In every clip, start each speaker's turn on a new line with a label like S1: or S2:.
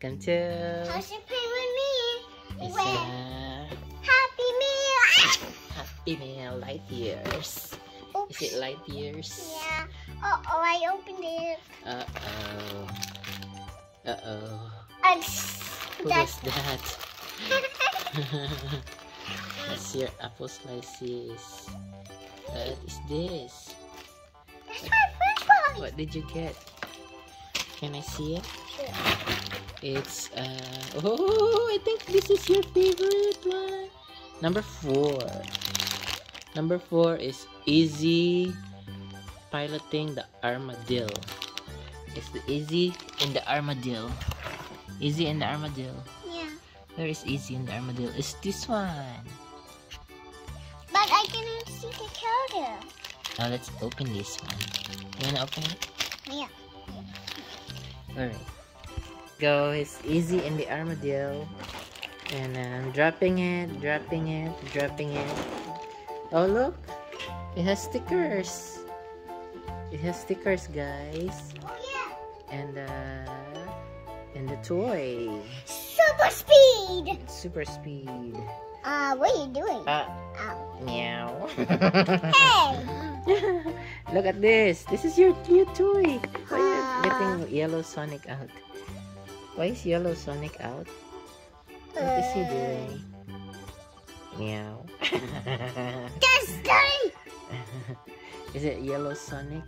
S1: Welcome to
S2: How's play with me?
S1: Isa
S2: Happy Meal!
S1: Happy Meal Lightyears.
S2: Oops.
S1: Is it Lightyears?
S2: Yeah. Uh oh, I opened it.
S1: Uh oh. Uh oh.
S2: And
S1: Who
S2: that's
S1: was that? That's your apple slices. What is this?
S2: that's my french fries.
S1: What did you get? Can I see it?
S2: Sure.
S1: It's uh oh I think this is your favorite one. Number four. Number four is Izzy piloting the armadillo. It's the Izzy in the armadillo. Izzy in the armadillo.
S2: Yeah.
S1: Where is Izzy in the armadillo? It's this one.
S2: But I didn't see the counter.
S1: Now let's open this one. You wanna open it?
S2: Yeah.
S1: Alright. Go, it's Izzy in the armadillo. And I'm dropping it, dropping it, dropping it. Oh look! It has stickers. It has stickers, guys.
S2: Oh yeah.
S1: And uh and the toy.
S2: Super speed.
S1: Super speed.
S2: Uh, what are you doing?
S1: Ah,
S2: Ow.
S1: meow.
S2: Hey.
S1: look at this. This is your new toy. Why are you
S2: Ah.
S1: getting yellow Sonic out? Why is yellow Sonic out? What is he doing? Meow.
S2: Dirty.
S1: is it yellow Sonic?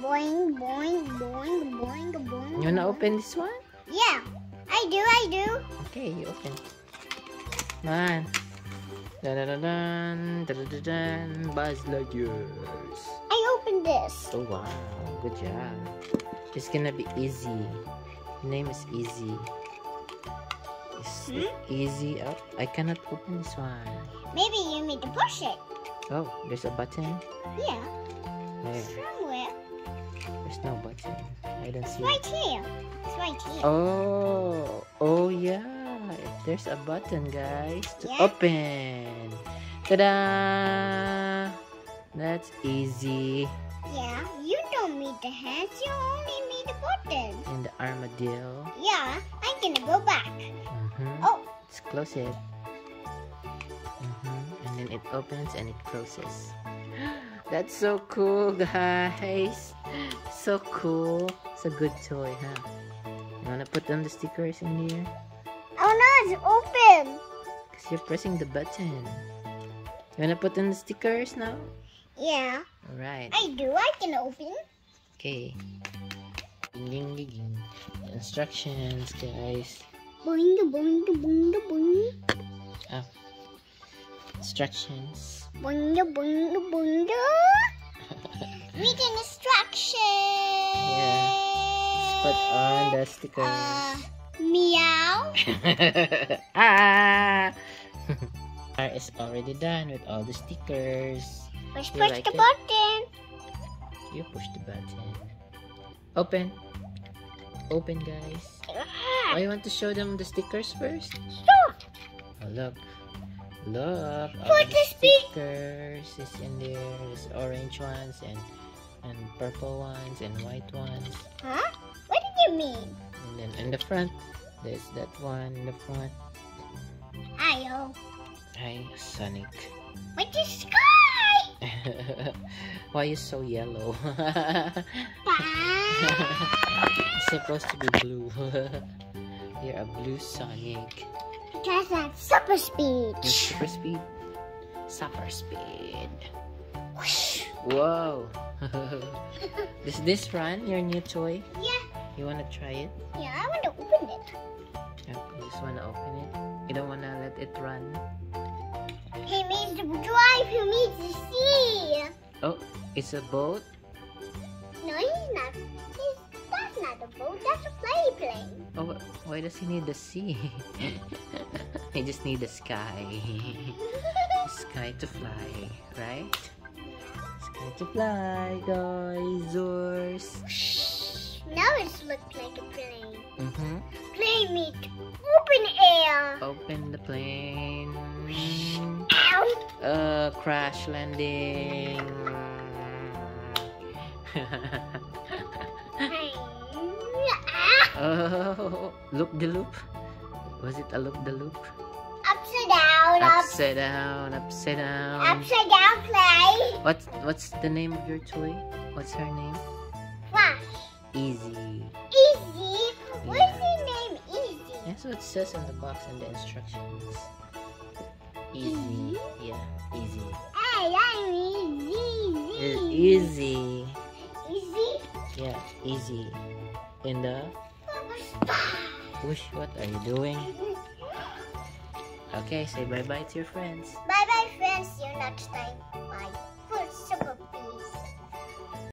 S2: Boing, boing, boing, boing, boing.
S1: You wanna
S2: boing.
S1: open this one?
S2: Yeah. I do, I do.
S1: Okay, you open. Come on. Dun dun dun dun dun dun dun. Buzz Lightyears.
S2: I opened this.
S1: Oh wow, good job. It's gonna be Izzy. Name is Izzy. It's
S2: Hmm?
S1: easy up. I cannot open this one.
S2: Maybe you need to push it.
S1: Oh, there's a button.
S2: Yeah.
S1: Where?
S2: Somewhere.
S1: There's no button. I don't see.
S2: Right
S1: it.
S2: here. It's right here.
S1: Oh, oh yeah. There's a button, guys, to
S2: Yeah.
S1: open. Ta-da! That's Izzy.
S2: Yeah. You don't need the hands. You only need the button.
S1: And the armadillo.
S2: Yeah. I'm gonna go back.
S1: Mm-hmm.
S2: Oh.
S1: Let's close it. Mm-hmm. And then it opens and it closes. That's so cool, guys. So cool. It's a good toy, huh? You wanna put on the stickers in here?
S2: Oh no, it's open.
S1: Because you're pressing the button. You wanna put in the stickers now?
S2: Yeah.
S1: Alright.
S2: I do. I can open.
S1: Okay. Ding, ding, ding. Instructions, guys.
S2: Boing, boing, boing, boing.
S1: Instructions.
S2: Boing, boing, boing. Read an instruction.
S1: Let's put on the stickers.
S2: Uh, meow.
S1: ah! Our is already done with all the stickers.
S2: Push, push
S1: like
S2: the
S1: it?
S2: button.
S1: You push the button. Open. Open, guys. Oh, you want to show them the stickers first?
S2: Sure.
S1: Oh, look. Look.
S2: Put
S1: the
S2: the stick-
S1: stickers is in there. There's orange ones and and purple ones and white ones.
S2: Huh? What did you mean?
S1: And then in the front, there's that one in the front.
S2: Ayo.
S1: Hi, Sonic.
S2: What is sky?
S1: Why you so yellow? It's supposed to be blue. You're a blue Sonic.
S2: Because that's super speed.
S1: Your super speed. Super speed.
S2: Whoosh.
S1: Whoa. Does this run your new toy?
S2: Yeah.
S1: You wanna try it?
S2: Yeah, I want to open it.
S1: You just wanna open it? You don't wanna let it run?
S2: To drive. He needs to see.
S1: Oh, it's a boat?
S2: No, he's not. He's, that's not a boat. That's a play plane.
S1: Oh, why does he need the sea? he just need the sky. sky to fly, right? Sky to fly, guys. Yours.
S2: Now it looks like a plane.
S1: Mm-hmm.
S2: Plane meet open air.
S1: Open the plane. Uh, crash landing. Oh, loop the loop. Was it a loop the loop?
S2: Upside down.
S1: Upside down, upside down.
S2: upside down play.
S1: What's what's the name of your toy? What's her name?
S2: Flash.
S1: Izzy.
S2: Izzy. What's the name? Izzy.
S1: That's what it says in the box and the instructions. Izzy. Mm-hmm. Yeah, Izzy.
S2: Hey, I'm Izzy.
S1: Izzy.
S2: Izzy.
S1: Yeah, Izzy. In the Whoosh, what are you doing? Okay, say bye bye to your friends.
S2: Bye bye, friends. See you next time. Bye.